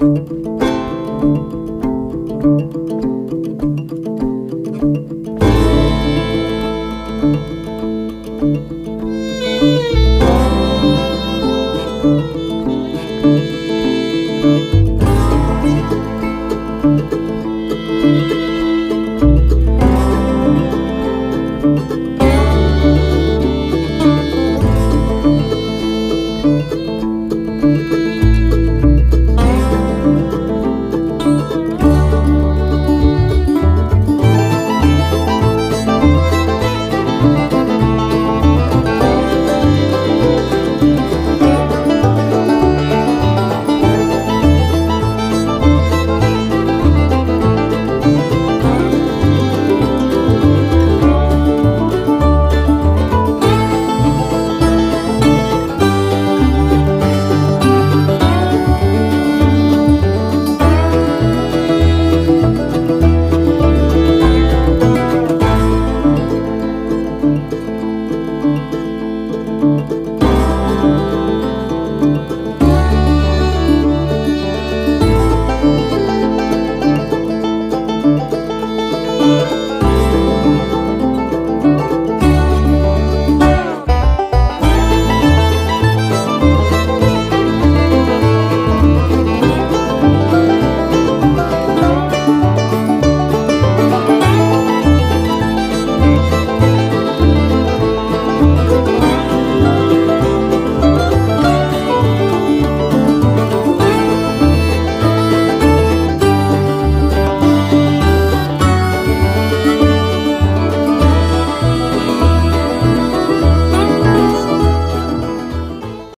Música